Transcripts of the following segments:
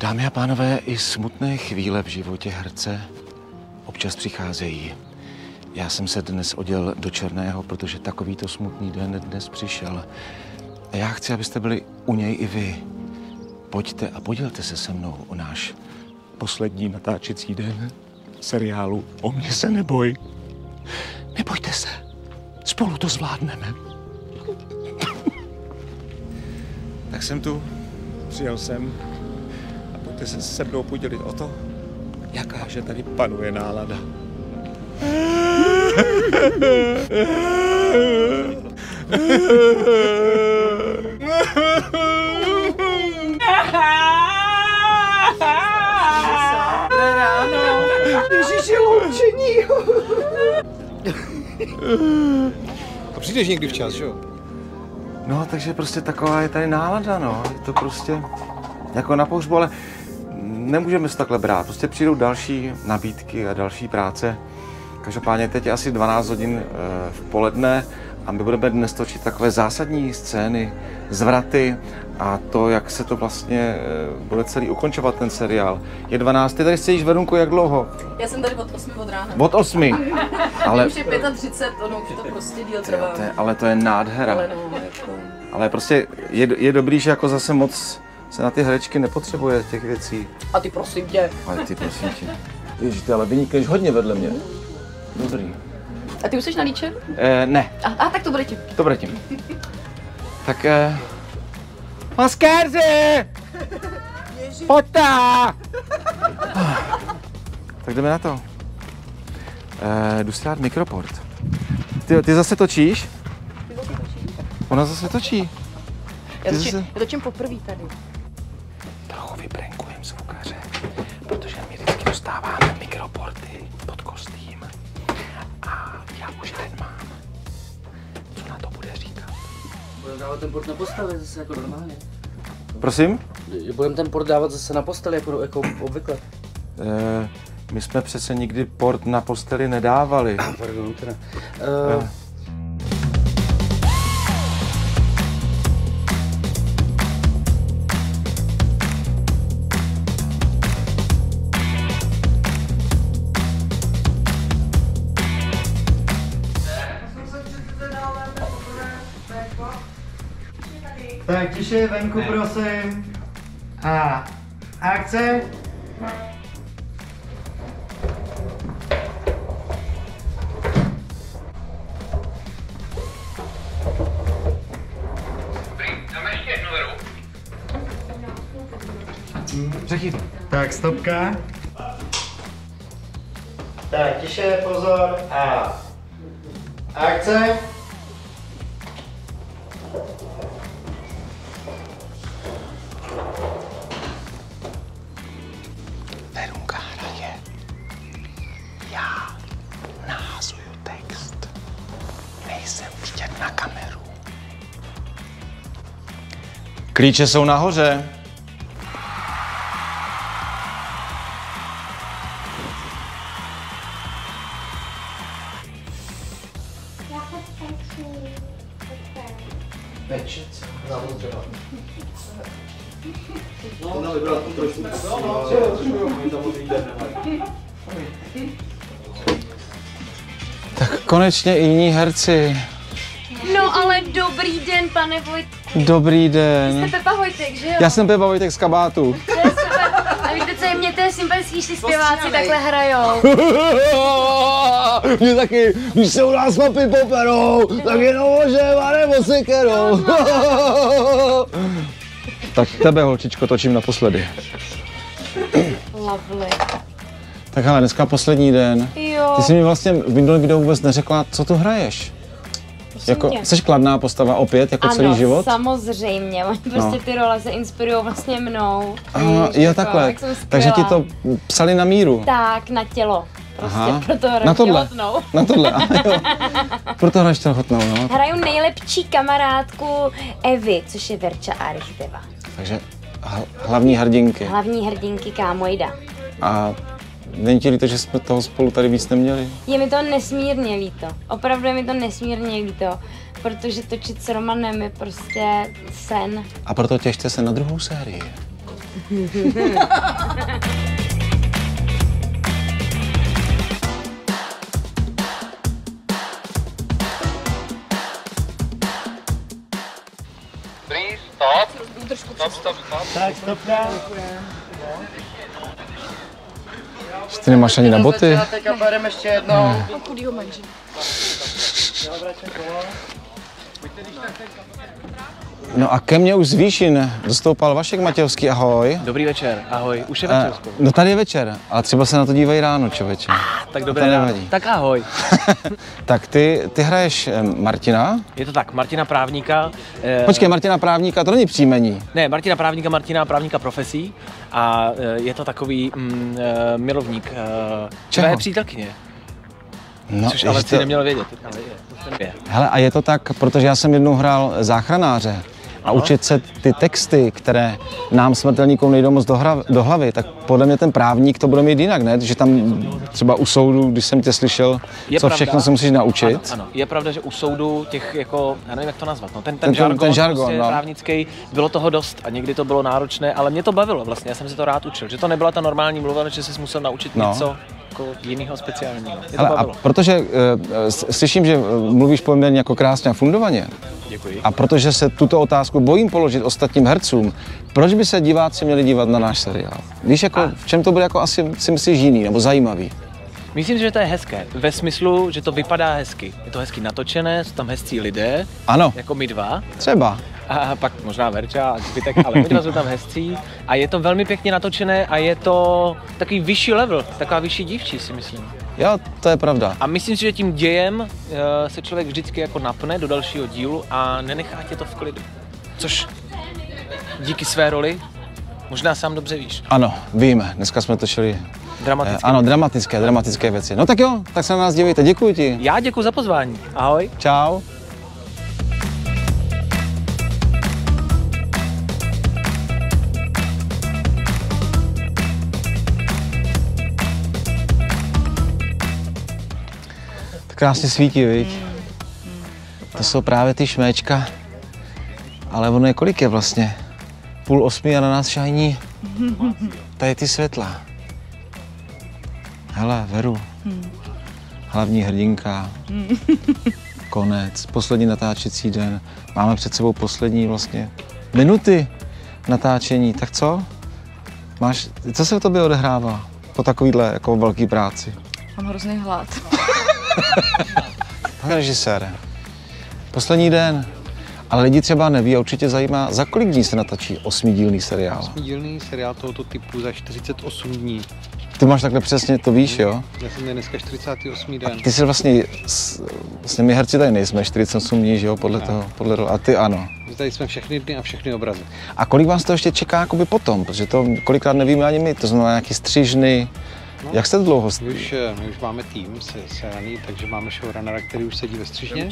Dámy a pánové, i smutné chvíle v životě herce občas přicházejí. Já jsem se dnes oděl do černého, protože takovýto smutný den dnes přišel. A já chci, abyste byli u něj i vy. Pojďte a podělte se se mnou o náš poslední natáčecí den seriálu O mě se neboj. Nebojte se, spolu to zvládneme. tak jsem tu, přijel jsem pojďte se se mnou podělit o to, jaká že tady panuje nálada. Ježiši, loučení. A přijdeš někdy včas, že jo? No, takže prostě taková je tady nálada, no. Je to prostě jako na pohřbu, ale nemůžeme se takhle brát. Prostě přijdou další nabídky a další práce. Každopádně teď je asi 12 hodin eh, v poledne a my budeme dnes točit takové zásadní scény, zvraty a to, jak se to vlastně eh, bude celý ukončovat ten seriál. Je 12. Ty tady sedíš vedunku jak dlouho? Já jsem tady od 8 od rána. Od 8. Ale, Už je 35, ono už to prostě díl trvá. ale to je nádhera. Ale no, jako... Ale prostě je, je dobrý, že jako zase moc se na ty herečky nepotřebuje těch věcí. A ty prosím tě. Ale ty prosím tě. Ježiš, ty ale vynikneš hodně vedle mě. Dobrý. A ty už jsi na líče? Eh, ne, A, a tak to bude ti. dobré tím. Tak eh... Maskéři! Pojďte! tak jdeme na to. Eh, jdu si dát mikroport. Ty, ty zase točíš? Ona zase točí. Já točím, já točím poprvé tady. Vyprenkujem zvukaře, protože my vždycky dostáváme mikroporty pod kostým. A já už jeden mám. Co na to bude říkat? Budeme dávat ten port na posteli zase jako normálně. Prosím? Budeme ten port dávat zase na posteli jako, jako obvykle. Eh, my jsme přece nikdy port na posteli nedávali. Pardon, teda. Eh. Uh, Tak tiše venku, prosím. A akce. Řekni. Tak stopka. Tak tiše, pozor. A akce. Klíče jsou nahoře. Tak konečně i jiní herci. No ale dobrý den, pane Vojt. Dobrý Jste den. Pepa Vojtek, že jo? Já jsem Pepa Vojtek z kabátu. A víte, co je mě to je sympatický, že zpěváci takhle hrajou. Mě taky, když se u nás mapy poperou, tak jenom oževa nebo sekerou. Tak tebe, holčičko, točím naposledy. Lovely. Tak hele, dneska poslední den. Jo. Ty jsi mi vlastně v minulém videu vůbec neřekla, co tu hraješ. Jako, jsi kladná postava opět, jako ano, celý život? samozřejmě. Oni prostě No. ty role se inspirují vlastně mnou. A, Víš, jo, jako, takhle. jak Takže ti to psali na míru. Tak, na tělo. Prostě Aha. proto Na tohle. těhotnou. Na tohle, a jo. Proto hraješ těhotnou, no. Hraju nejlepší kamarádku Evy, což je Verča Arichteva. Takže hl- hlavní hrdinky. Hlavní hrdinky Kámojda. A není ti líto, že jsme toho spolu tady víc neměli? Je mi to nesmírně líto. Opravdu je mi to nesmírně líto. Protože točit s Romanem je prostě sen. A proto těšte se na druhou sérii. Tak, stopka. Že ty nemáš ani na boty? Začátek a bereme ještě jednou. Chudýho manžel. No a ke mně už z výšin dostoupal Vašek Matějovský, ahoj. Dobrý večer, ahoj. Už je Eh, večer skoro. No tady je večer, ale třeba se na to dívají ráno, člověče. Tak to dobré ráno. nevadí. Tak ahoj. Tak ty, ty hraješ Martina. Je to tak, Martina Právníka. eh, Počkej, Martina Právníka, to není příjmení. Ne, Martina Právníka, Martina Právníka profesí a eh, je to takový mm, eh, milovník eh, Čeho? tvé přítelkyně, No, což ale to- neměl vědět. Ale je. Hele, a je to tak, protože já jsem jednou hrál záchranáře a učit se ty texty, které nám smrtelníkům nejdou moc do, hra, do hlavy, tak podle mě ten právník to bude mít jinak, ne? Že tam třeba u soudu, když jsem tě slyšel, Je co pravda. všechno se musíš naučit. Ano, ano, je pravda, že u soudu těch jako, já nevím, jak to nazvat, no, ten, ten, Ten- žargon, ten žargon, prostě no. právnický, bylo toho dost a někdy to bylo náročné, ale mě to bavilo vlastně, já jsem si to rád učil, že to nebyla ta normální mluva, že jsi musel naučit No. něco jako jiného speciálního. Mě Hele, a protože uh, slyším, že eh, mluvíš poměrně jako krásně a fundovaně, Děkuji. a protože se tuto otázku bojím položit ostatním hercům, proč by se diváci měli dívat na náš seriál? Víš, jako, v čem to bude jako asi si myslíš jiný nebo zajímavý? Myslím že to je hezké, ve smyslu, že to vypadá hezky. Je to hezky natočené, jsou tam hezcí lidé, Ano, jako my dva, třeba. A pak možná Verča a zbytek, ale dva jsou tam hezcí a je to velmi pěkně natočené a je to takový vyšší level, taková vyšší dívčí si myslím. Jo, to je pravda. A myslím si, že tím dějem eh, se člověk vždycky jako napne do dalšího dílu a nenechá tě to v klidu. Což díky své roli možná sám dobře víš. Ano, víme, dneska jsme točili. Eh, Dramaticky. ano, dramatické, dramatické věci. No tak jo, tak se na nás dívejte, děkuji ti. Já děkuji za pozvání. Ahoj. Čau. Krásně svítí, viď? To jsou právě ty šméčka. Ale ono je kolik je vlastně? Půl osmi a na nás šajní tady ty světla. Hele, Veru, hlavní hrdinka, konec, poslední natáčecí den. Máme před sebou poslední vlastně minuty natáčení. Tak co? Máš, co se v tobě odehrává po takovýhle jako velký práci? Mám hrozný hlad. Pane režisére, poslední den. Ale lidi třeba neví a určitě zajímá, za kolik dní se natačí osmidílný seriál. Dílný seriál tohoto typu za 48 dní. Ty máš takhle přesně, to víš, jo? Já jsem je dneska 48. den. Ty jsi vlastně, s- vlastně my herci tady nejsme 48 dní, že jo, podle toho, podle role. A ty ano. Tady jsme všechny dny a všechny obrazy. A kolik vás to ještě čeká jakoby potom? Protože to kolikrát nevíme ani my, to znamená nějaký střižny. Jak jste dlouho? My už, eh, my už máme tým se, se raný, takže máme showrunnera, který už sedí ve střižně.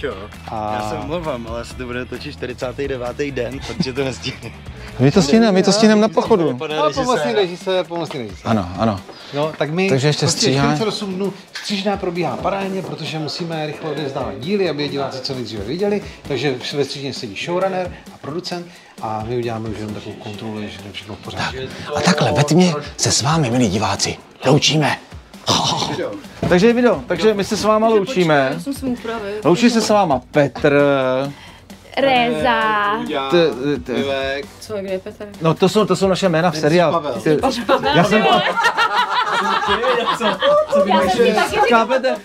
A Já se omlouvám, ale asi to bude točit 49. den, protože to nestihne. My to stihneme, my to stihneme na pochodu. No, pomocný režisér, pomocný režisér. Ano, ano. No, tak my Takže ještě prostě stříhání. 48 dnů střížná probíhá parádně, protože musíme rychle odezdávat díly, aby je diváci co nejdříve viděli. Takže ve střížně sedí showrunner a producent a my uděláme už jenom takovou kontrolu, že je všechno v pořádku. A takhle ve tmě se s vámi, milí diváci, loučíme. Takže je video, takže my se s váma loučíme. Loučí se s váma Petr. T, t, Co, kde je Petr? no to jsou, to jsou naše jména v seriálu. Ty- Já jsem... Chápete?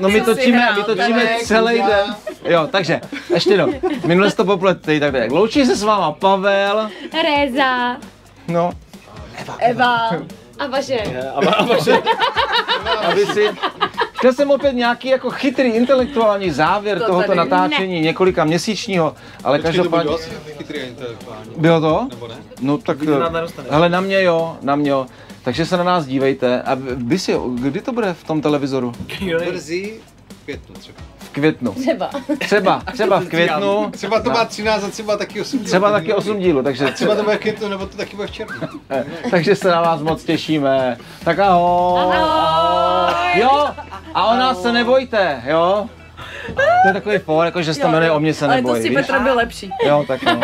No my točíme, my točíme celý den. Jo, takže, ještě jednou. Minule jste to popletli, tak tak. Loučí se s váma Pavel. Reza. No, Eva. A vaše. a vy si... Chtěl jsem opět nějaký jako chytrý intelektuální závěr To tohoto tady natáčení několika měsíčního, ale každopádně... Bylo to? No tak, hele na mě jo, na mě jo. Takže se na nás dívejte. A vy si, kdy to bude v tom televizoru? Brzy v květnu třeba. Květnu. Třeba. Třeba, třeba v květnu. Třeba to má 13 a třeba taky 8 dílů. Třeba taky 8 dílů, takže, Třeba to bude květnu, nebo to taky bude v červnu. takže se na vás moc těšíme. Tak ahoj. Ahoj. Jo, a o nás se nebojte, jo? To je takový for, jako že se to jmenuje o mě se Ale neboj, to si? Petra byl lepší. Jo, tak jo.